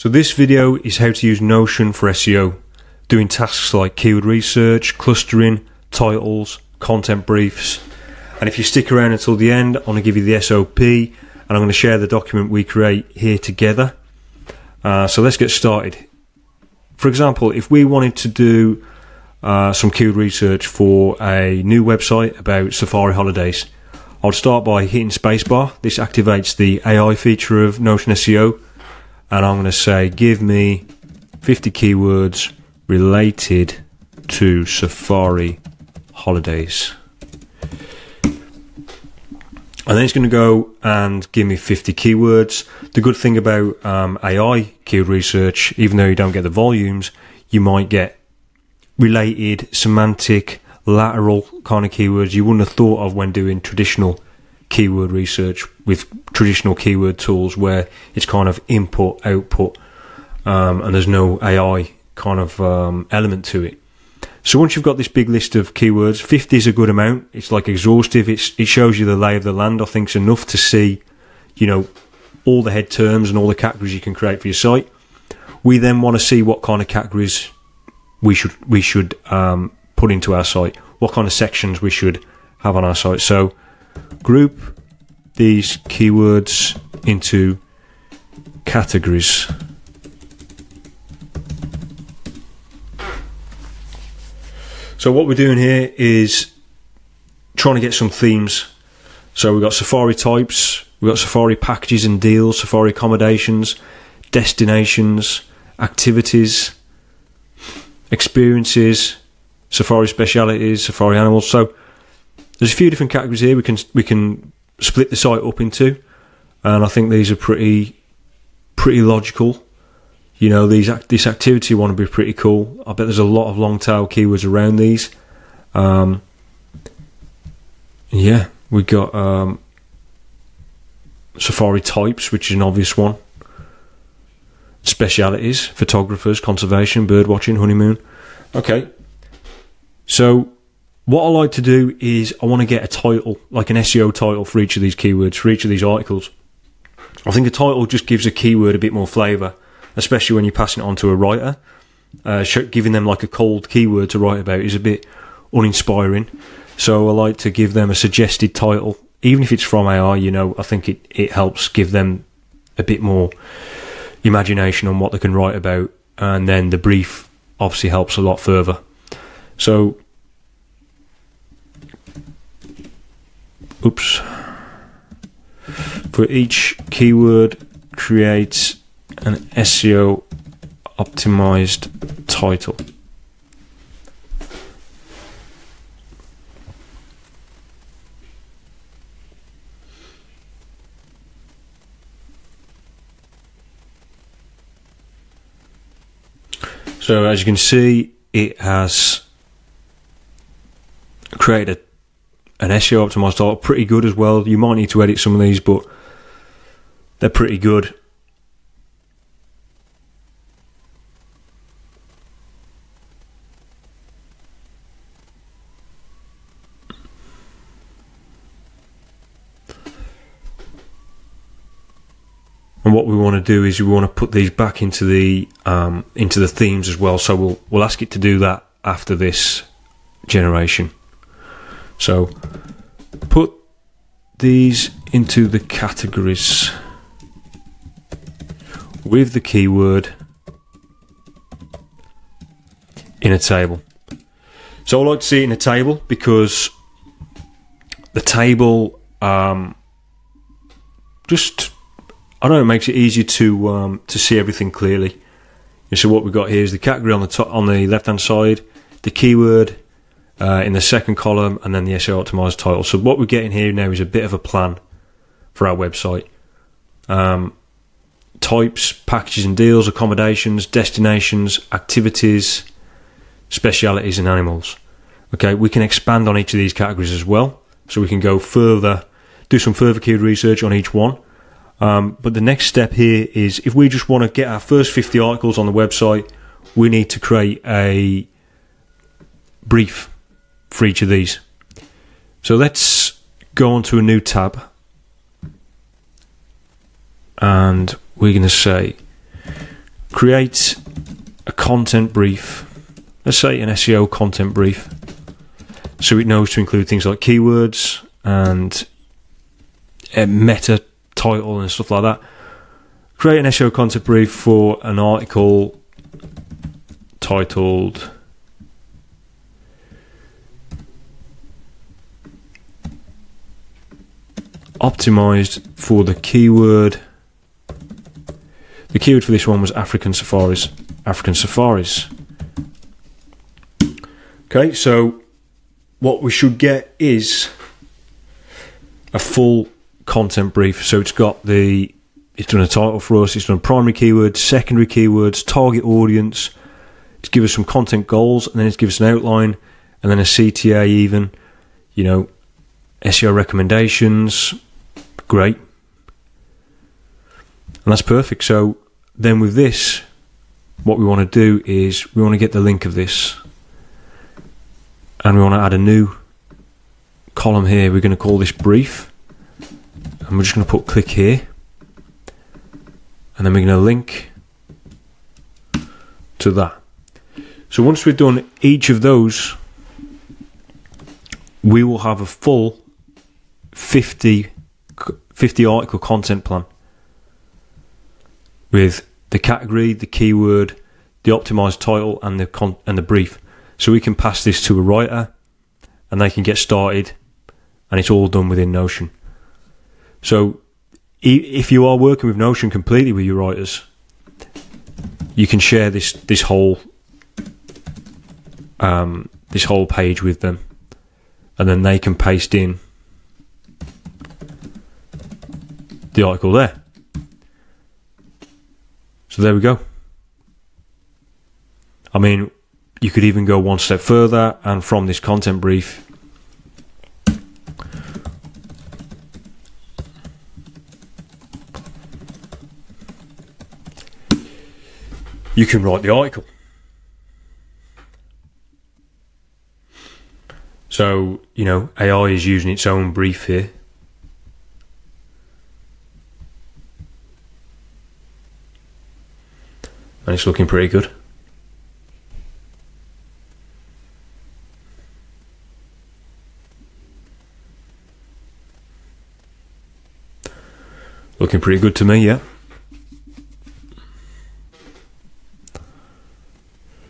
So this video is how to use Notion for SEO, doing tasks like keyword research, clustering, titles, content briefs. And if you stick around until the end, I'm going to give you the SOP and I'm going to share the document we create here together. Uh, so let's get started. For example, if we wanted to do uh, some keyword research for a new website about safari holidays, I'll start by hitting spacebar. This activates the AI feature of Notion SEO and I'm going to say give me 50 keywords related to Safari holidays. And then it's going to go and give me 50 keywords. The good thing about um, AI keyword research, even though you don't get the volumes, you might get related, semantic, lateral kind of keywords you wouldn't have thought of when doing traditional keyword research with traditional keyword tools where it's kind of input, output, um, and there's no AI kind of um, element to it. So once you've got this big list of keywords, 50 is a good amount. It's like exhaustive. It's, it shows you the lay of the land. I think it's enough to see, you know, all the head terms and all the categories you can create for your site. We then want to see what kind of categories we should we should um, put into our site. What kind of sections we should have on our site. So group these keywords into categories. So what we're doing here is trying to get some themes. So we've got Safari types, we've got Safari packages and deals, Safari accommodations, destinations, activities, experiences, Safari specialities, Safari animals. So there's a few different categories here we can we can split the site up into, and I think these are pretty pretty logical. You know, these this activity want to be pretty cool. I bet there's a lot of long tail keywords around these. Um, yeah, we got um, Safari types, which is an obvious one. Specialities, photographers, conservation, bird watching, honeymoon. Okay, so what I like to do is I want to get a title, like an SEO title for each of these keywords, for each of these articles. I think a title just gives a keyword a bit more flavour, especially when you're passing it on to a writer. Uh, giving them like a cold keyword to write about is a bit uninspiring. So I like to give them a suggested title, even if it's from AI. You know, I think it it helps give them a bit more imagination on what they can write about, and then the brief obviously helps a lot further. So oops. For each keyword create an SEO optimized title. So as you can see, it has created an SEO optimized title, pretty good as well. You might need to edit some of these, but they're pretty good. And what we want to do is we want to put these back into the um, into the themes as well. So we'll we'll ask it to do that after this generation. So put these into the categories with the keyword in a table. So I like to see it in a table because the table um, just I don't know it makes it easier to um, to see everything clearly. And so what we've got here is the category on the top on the left hand side, the keyword uh, in the second column, and then the SEO optimized title. So what we're getting here now is a bit of a plan for our website. Um, types, packages and deals, accommodations, destinations, activities, specialities, and animals. Okay, we can expand on each of these categories as well, so we can go further, do some further keyword research on each one. Um, but the next step here is if we just want to get our first 50 articles on the website, we need to create a brief for each of these. So let's go on to a new tab and we're going to say create a content brief. Let's say an SEO content brief. So it knows to include things like keywords and a meta title and stuff like that. Create an SEO content brief for an article titled optimized for the keyword. The keyword for this one was African safaris. African safaris. Okay, so what we should get is a full content brief. So it's got the it's done a title for us, it's done primary keywords, secondary keywords, target audience, it's give us some content goals, and then it's give us an outline, and then a CTA even, you know, SEO recommendations, great. And that's perfect. So then with this, what we want to do is we want to get the link of this and we want to add a new column here. We're going to call this brief and we're just going to put click here and then we're going to link to that. So once we've done each of those, we will have a full 50 50 article content plan with the category, the keyword, the optimized title, and the and the brief. So we can pass this to a writer, and they can get started, and it's all done within Notion. So if you are working with Notion completely with your writers, you can share this this whole um, this whole page with them, and then they can paste in the article there. So there we go. I mean, you could even go one step further and from this content brief, you can write the article. So, you know, AI is using its own brief here and it's looking pretty good. Looking pretty good to me, yeah.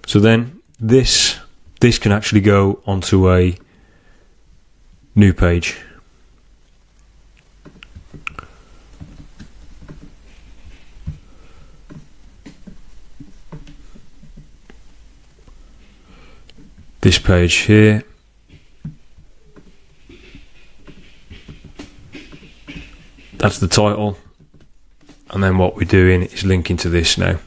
So then this this can actually go onto a new page. This page here. That's the title. And then what we're doing is linking to this now.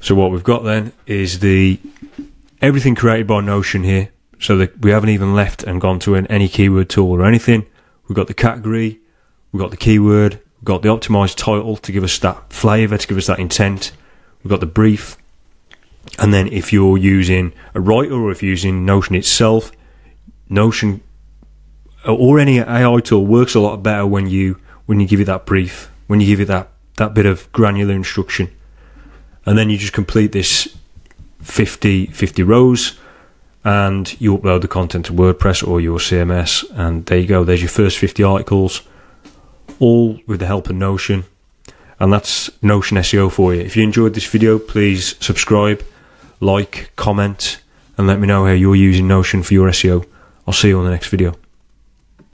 So what we've got then is the everything created by Notion here. So that we haven't even left and gone to an any keyword tool or anything. We've got the category, we've got the keyword, got the optimized title to give us that flavor, to give us that intent. We've got the brief. And then if you're using a writer or if you're using Notion itself, Notion or any AI tool works a lot better when you when you give it that brief, when you give it that that bit of granular instruction. And then you just complete this 50, 50 rows and you upload the content to WordPress or your CMS and there you go, there's your first 50 articles all with the help of Notion. And that's Notion SEO for you. If you enjoyed this video, please subscribe, like, comment, and let me know how you're using Notion for your SEO. I'll see you on the next video.